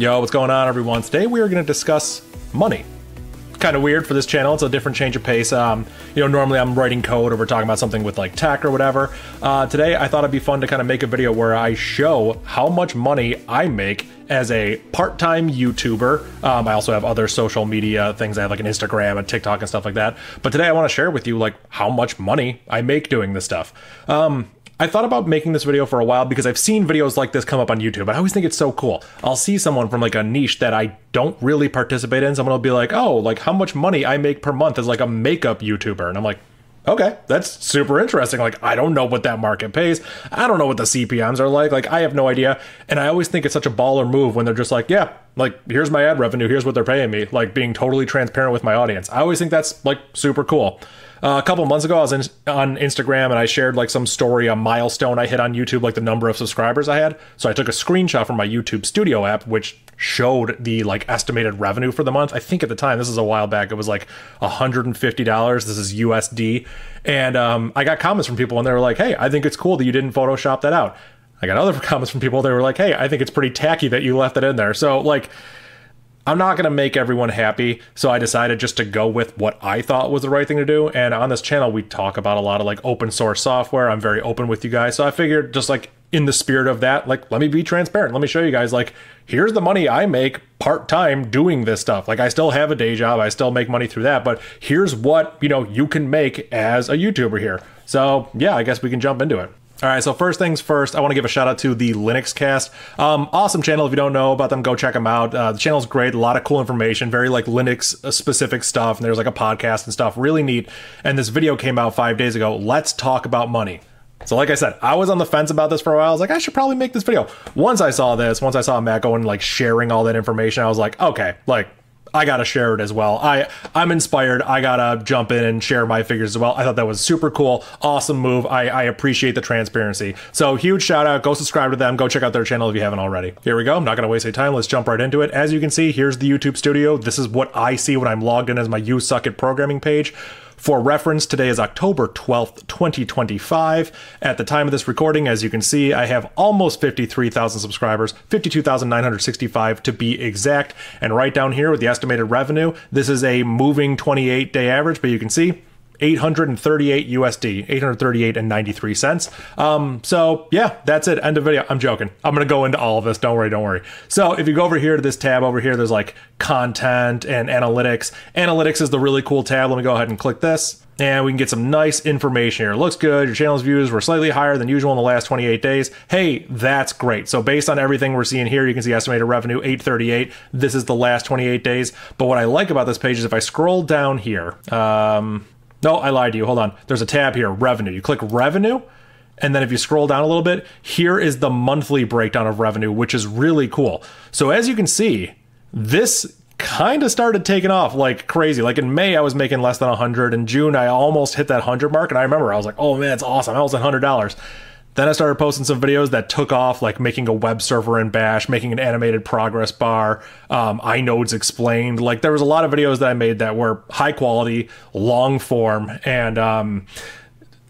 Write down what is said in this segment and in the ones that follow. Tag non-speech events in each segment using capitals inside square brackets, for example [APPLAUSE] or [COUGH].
Yo, what's going on, everyone? Today we are going to discuss money. Kind of weird for this channel. It's a different change of pace. Um, you know, normally I'm writing code or we're talking about something with like tech or whatever. Uh, today I thought it'd be fun to kind of make a video where I show how much money I make as a part-time YouTuber. Um, I also have other social media things. I have like an Instagram and TikTok and stuff like that. But today I want to share with you like how much money I make doing this stuff. Um, I thought about making this video for a while because I've seen videos like this come up on YouTube. I always think it's so cool. I'll see someone from like a niche that I don't really participate in. Someone will be like, oh, like how much money I make per month as like a makeup YouTuber. And I'm like, okay, that's super interesting. Like, I don't know what that market pays. I don't know what the CPMs are like. Like, I have no idea. And I always think it's such a baller move when they're just like, yeah, like, here's my ad revenue. Here's what they're paying me. Like, being totally transparent with my audience. I always think that's like super cool. Uh, a couple months ago, I was in, on Instagram and I shared like some story, a milestone I hit on YouTube, like the number of subscribers I had. So I took a screenshot from my YouTube Studio app, which showed the like estimated revenue for the month. I think at the time, this is a while back, it was like $150. This is USD. And um, I got comments from people and they were like, hey, I think it's cool that you didn't Photoshop that out. I got other [LAUGHS] comments from people. They were like, "Hey, I think it's pretty tacky that you left it in there." So like, I'm not going to make everyone happy, so I decided just to go with what I thought was the right thing to do. And on this channel, we talk about a lot of like open source software. I'm very open with you guys. So I figured just like in the spirit of that, like let me be transparent. Let me show you guys like here's the money I make part-time doing this stuff. Like I still have a day job, I still make money through that, but here's what, you know, you can make as a YouTuber here. So, yeah, I guess we can jump into it. All right, so first things first, I want to give a shout out to the Linux Cast. Um, awesome channel. If you don't know about them, go check them out. Uh, the channel's great. A lot of cool information, very like Linux uh, specific stuff. And there's like a podcast and stuff. Really neat. And this video came out five days ago. Let's talk about money. So, like I said, I was on the fence about this for a while. I was like, I should probably make this video. Once I saw this, once I saw Matt going like sharing all that information, I was like, okay, like I gotta share it as well. I I'm inspired. I gotta jump in and share my figures as well. I thought that was super cool, awesome move. I, I appreciate the transparency. So huge shout out. Go subscribe to them. Go check out their channel if you haven't already. Here we go. I'm not gonna waste any time. Let's jump right into it. As you can see, here's the YouTube studio. This is what I see when I'm logged in as my You Suck at Programming page. For reference, today is October 12th, 2025. At the time of this recording, as you can see, I have almost 53,000 subscribers, 52,965 to be exact. And right down here with the estimated revenue, this is a moving 28 day average, but you can see 838 USD, 838 and 93 cents. Um, so yeah, that's it. End of video. I'm joking. I'm gonna go into all of this. Don't worry, don't worry. So if you go over here to this tab over here, there's like content and analytics. Analytics is the really cool tab. Let me go ahead and click this. And we can get some nice information here. It looks good. Your channel's views were slightly higher than usual in the last 28 days. Hey, that's great. So based on everything we're seeing here, you can see estimated revenue 838. This is the last 28 days. But what I like about this page is if I scroll down here, um, no, I lied to you. Hold on. There's a tab here, revenue. You click revenue, and then if you scroll down a little bit, here is the monthly breakdown of revenue, which is really cool. So as you can see, this kind of started taking off like crazy. Like in May, I was making less than 100. In June, I almost hit that 100 mark. And I remember I was like, oh man, it's awesome. I was at $100. Then I started posting some videos that took off, like making a web server in Bash, making an animated progress bar, um, iNodes explained. Like there was a lot of videos that I made that were high quality, long form, and um,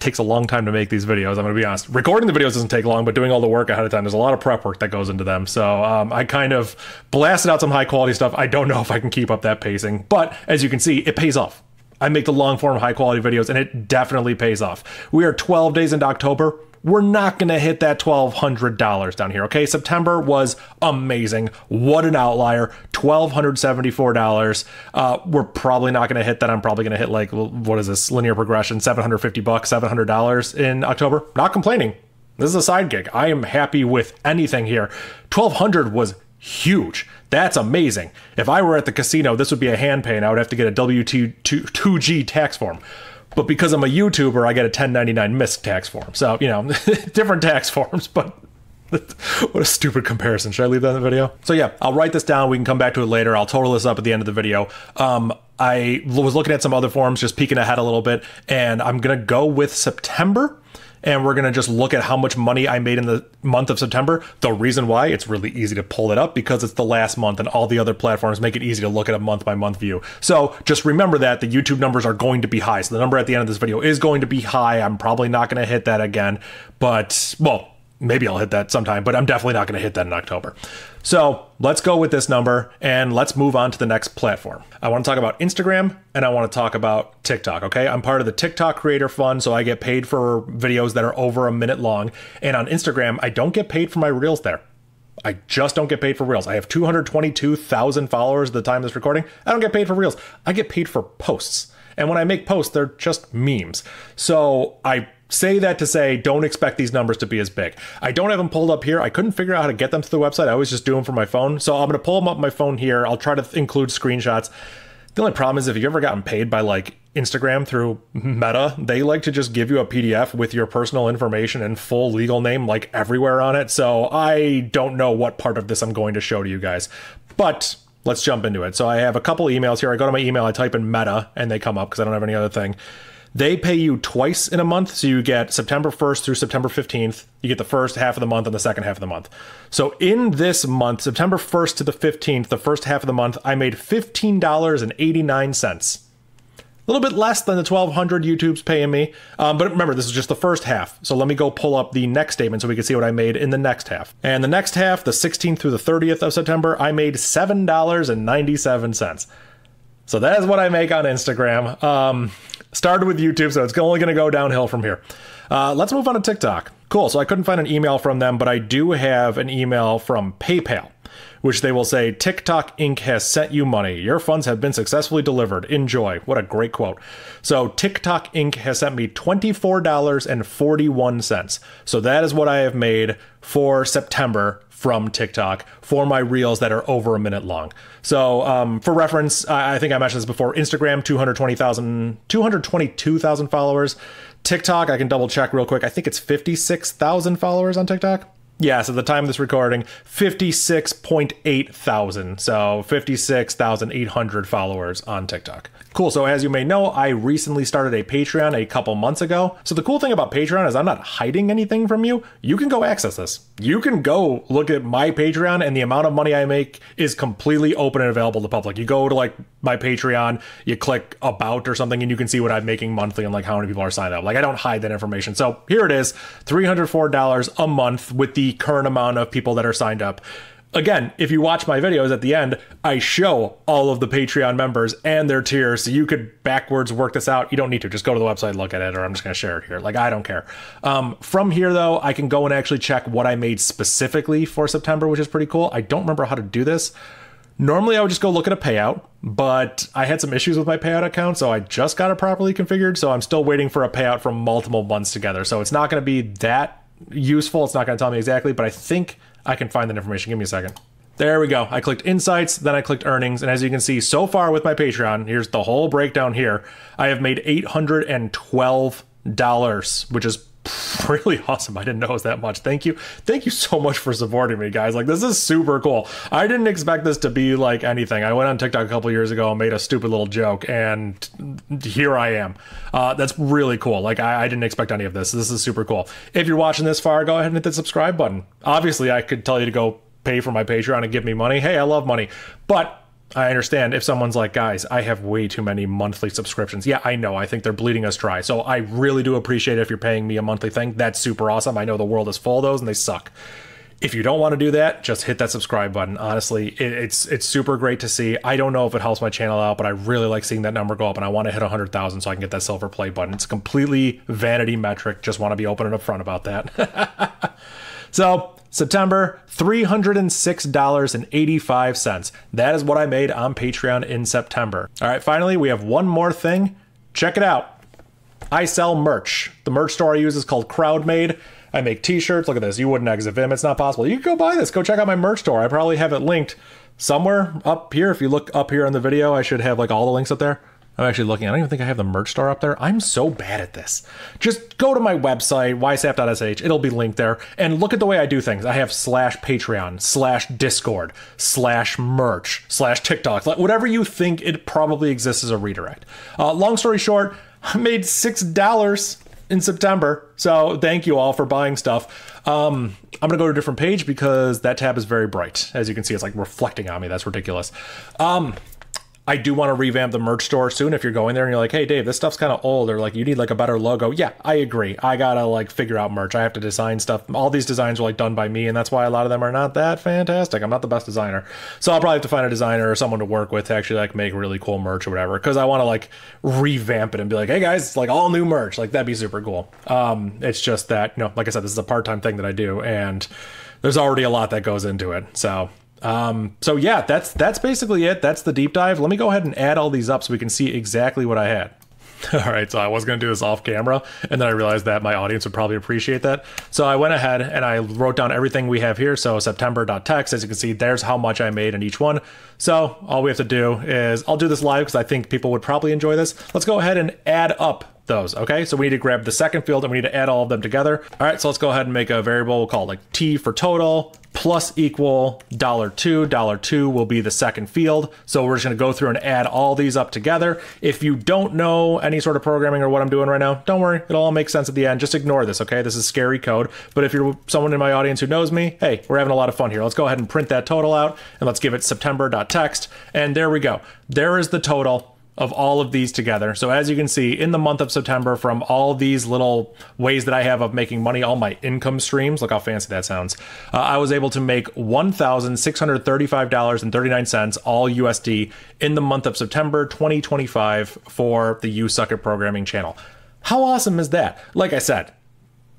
takes a long time to make these videos. I'm going to be honest. Recording the videos doesn't take long, but doing all the work ahead of time, there's a lot of prep work that goes into them. So um, I kind of blasted out some high quality stuff. I don't know if I can keep up that pacing, but as you can see, it pays off. I make the long form, high quality videos, and it definitely pays off. We are 12 days into October we're not going to hit that $1,200 down here. Okay. September was amazing. What an outlier. $1,274. Uh, we're probably not going to hit that. I'm probably going to hit like, what is this linear progression? 750 bucks, $700 in October. Not complaining. This is a side gig. I am happy with anything here. 1200 was huge. That's amazing. If I were at the casino, this would be a hand pay and I would have to get a W2G tax form. But because I'm a YouTuber, I get a 1099 MISC tax form. So, you know, [LAUGHS] different tax forms, but [LAUGHS] what a stupid comparison. Should I leave that in the video? So yeah, I'll write this down. We can come back to it later. I'll total this up at the end of the video. Um, I was looking at some other forms, just peeking ahead a little bit, and I'm to go with September and we're going to just look at how much money I made in the month of September. The reason why it's really easy to pull it up because it's the last month and all the other platforms make it easy to look at a month by month view. So just remember that the YouTube numbers are going to be high. So the number at the end of this video is going to be high. I'm probably not going to hit that again, but well, maybe I'll hit that sometime, but I'm definitely not going to hit that in October. So let's go with this number and let's move on to the next platform. I want to talk about Instagram and I want to talk about TikTok. Okay. I'm part of the TikTok Creator Fund, so I get paid for videos that are over a minute long. And on Instagram, I don't get paid for my reels there. I just don't get paid for reels. I have 222,000 followers at the time of this recording. I don't get paid for reels. I get paid for posts. And when I make posts, they're just memes. So I say that to say don't expect these numbers to be as big. I don't have them pulled up here. I couldn't figure out how to get them to the website. I always just do them from my phone. So I'm going to pull them up my phone here. I'll try to include screenshots. The only problem is if you've ever gotten paid by like Instagram through Meta, they like to just give you a PDF with your personal information and full legal name like everywhere on it. So I don't know what part of this I'm going to show to you guys. But let's jump into it. So I have a couple emails here. I go to my email, I type in Meta, and they come up because I don't have any other thing. They pay you twice in a month. So you get September 1st through September 15th. You get the first half of the month and the second half of the month. So in this month, September 1st to the 15th, the first half of the month, I made $15.89. A little bit less than the 1200 YouTube's paying me. Um, but remember, this is just the first half. So let me go pull up the next statement so we can see what I made in the next half. And the next half, the 16th through the 30th of September, I made $7.97. So that is what I make on Instagram. Um, started with YouTube, so it's only going to go downhill from here. Uh, let's move on to TikTok. Cool. So I couldn't find an email from them, but I do have an email from PayPal, which they will say TikTok Inc. has sent you money. Your funds have been successfully delivered. Enjoy. What a great quote. So TikTok Inc. has sent me $24.41. So that is what I have made for September from TikTok for my reels that are over a minute long. So, um, for reference, I, I think I mentioned this before Instagram, 220,000, 222,000 followers. TikTok, I can double check real quick. I think it's 56,000 followers on TikTok. Yeah, so the time of this recording, 56.8 thousand. So 56,800 followers on TikTok. Cool, so as you may know, I recently started a Patreon a couple months ago. So the cool thing about Patreon is I'm not hiding anything from you. You can go access this. You can go look at my Patreon and the amount of money I make is completely open and available to the public. You go to like my Patreon, you click about or something and you can see what I'm making monthly and like how many people are signed up. Like I don't hide that information. So here it is, $304 a month with the current amount of people that are signed up again, if you watch my videos at the end, I show all of the Patreon members and their tiers. So you could backwards work this out. You don't need to. Just go to the website, look at it, or I'm just going to share it here. Like, I don't care. Um, from here, though, I can go and actually check what I made specifically for September, which is pretty cool. I don't remember how to do this. Normally, I would just go look at a payout, but I had some issues with my payout account, so I just got it properly configured. So I'm still waiting for a payout from multiple months together. So it's not going to be that useful. It's not going to tell me exactly, but I think I can find that information. Give me a second. There we go. I clicked insights, then I clicked earnings. And as you can see, so far with my Patreon, here's the whole breakdown here. I have made $812, which is [LAUGHS] really awesome. I didn't know it was that much. Thank you. Thank you so much for supporting me, guys. Like, this is super cool. I didn't expect this to be like anything. I went on TikTok a couple years ago and made a stupid little joke, and here I am. Uh, that's really cool. Like, I, I didn't expect any of this. This is super cool. If you're watching this far, go ahead and hit the subscribe button. Obviously, I could tell you to go pay for my Patreon and give me money. Hey, I love money. But I understand if someone's like, guys, I have way too many monthly subscriptions. Yeah, I know. I think they're bleeding us dry. So I really do appreciate it if you're paying me a monthly thing. That's super awesome. I know the world is full of those and they suck. If you don't want to do that, just hit that subscribe button. Honestly, it, it's it's super great to see. I don't know if it helps my channel out, but I really like seeing that number go up, and I want to hit 100,000 so I can get that silver play button. It's completely vanity metric. Just want to be open and upfront about that. [LAUGHS] so September, $306.85. That is what I made on Patreon in September. All right, finally, we have one more thing. Check it out. I sell merch. The merch store I use is called CrowdMade. I make t-shirts. Look at this. You wouldn't exit Vim. It's not possible. You can go buy this. Go check out my merch store. I probably have it linked somewhere up here. If you look up here in the video, I should have like all the links up there. I'm actually looking. I don't even think I have the merch store up there. I'm so bad at this. Just go to my website, ysap.sh. It'll be linked there. And look at the way I do things. I have slash Patreon, slash Discord, slash merch, slash TikTok. Whatever you think, it probably exists as a redirect. Uh, long story short, [LAUGHS] I made $6 in September. So thank you all for buying stuff. Um, I'm going to go to a different page because that tab is very bright. As you can see, it's like reflecting on me. That's ridiculous. Um, I do want to revamp the merch store soon. If you're going there and you're like, hey, Dave, this stuff's kind of old, or like you need like a better logo. Yeah, I agree. I gotta like figure out merch. I have to design stuff. All these designs are like done by me, and that's why a lot of them are not that fantastic. I'm not the best designer, so I'll probably have to find a designer or someone to work with to actually like make really cool merch or whatever. Because I want to like revamp it and be like, hey guys, it's like all new merch. Like that'd be super cool. Um, it's just that you know, like I said, this is a part time thing that I do, and there's already a lot that goes into it. So um, so yeah, that's that's basically it. That's the deep dive. Let me go ahead and add all these up so we can see exactly what I had. [LAUGHS] All right, so I was going to do this off camera, and then I realized that my audience would probably appreciate that. So I went ahead and I wrote down everything we have here. So September.text, as you can see, there's how much I made in each one. So all we have to do is I'll do this live because I think people would probably enjoy this. Let's go ahead and add up those. Okay, so we need to grab the second field and we need to add all of them together. All right, so let's go ahead and make a variable. We'll call it like T for total plus equal dollar two. Dollar two will be the second field. So we're just gonna go through and add all these up together. If you don't know any sort of programming or what I'm doing right now, don't worry, it'll all make sense at the end. Just ignore this, okay? This is scary code. But if you're someone in my audience who knows me, hey, we're having a lot of fun here. Let's go ahead and print that total out and let's give it September.text. And there we go. There is the total of all of these together. So as you can see, in the month of September, from all these little ways that I have of making money, all my income streams, look how fancy that sounds, uh, I was able to make $1,635.39, all USD, in the month of September 2025 for the You Suck Programming channel. How awesome is that? Like I said,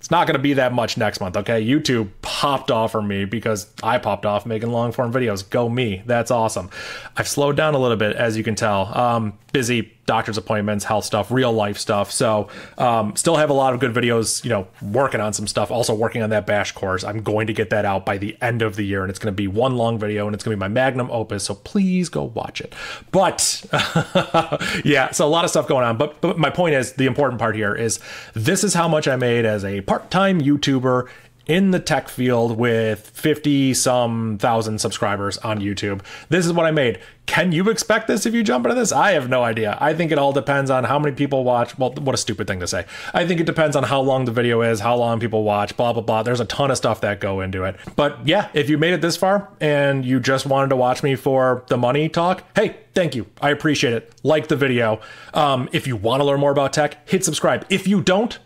it's not going to be that much next month, okay? YouTube popped off for me because I popped off making long form videos. Go me. That's awesome. I've slowed down a little bit, as you can tell. Um, busy doctor's appointments, health stuff, real life stuff. So, um, still have a lot of good videos, you know, working on some stuff. Also, working on that bash course. I'm going to get that out by the end of the year, and it's going to be one long video, and it's going to be my magnum opus. So, please go watch it. But, [LAUGHS] yeah, so a lot of stuff going on. But, but my point is the important part here is this is how much I made as a part time YouTuber in the tech field with 50 some thousand subscribers on YouTube. This is what I made. Can you expect this if you jump into this? I have no idea. I think it all depends on how many people watch. Well, what a stupid thing to say. I think it depends on how long the video is, how long people watch, blah, blah, blah. There's a ton of stuff that go into it. But yeah, if you made it this far and you just wanted to watch me for the money talk, hey, thank you. I appreciate it. Like the video. Um, if you want to learn more about tech, hit subscribe. If you don't,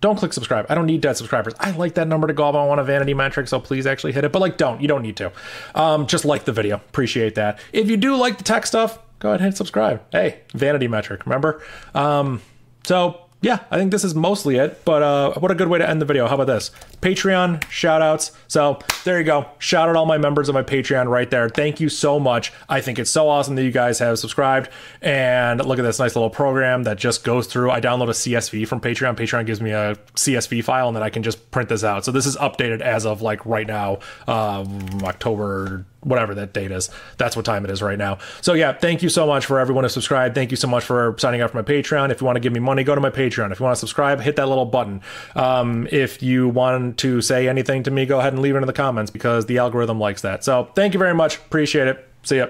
don't click subscribe. I don't need dead subscribers. I like that number to go up on of vanity metrics, so please actually hit it. But like, don't. You don't need to. Um, just like the video. Appreciate that. If you do like the tech stuff, go ahead and hit subscribe. Hey, vanity metric. Remember? Um, so yeah, I think this is mostly it, but uh, what a good way to end the video. How about this? Patreon shout outs. So there you go. Shout out all my members of my Patreon right there. Thank you so much. I think it's so awesome that you guys have subscribed. And look at this nice little program that just goes through. I download a CSV from Patreon. Patreon gives me a CSV file and then I can just print this out. So this is updated as of like right now, um, October whatever that date is. That's what time it is right now. So yeah, thank you so much for everyone who subscribed. Thank you so much for signing up for my Patreon. If you want to give me money, go to my Patreon. If you want to subscribe, hit that little button. Um, if you want to say anything to me, go ahead and leave it in the comments because the algorithm likes that. So thank you very much. Appreciate it. See ya.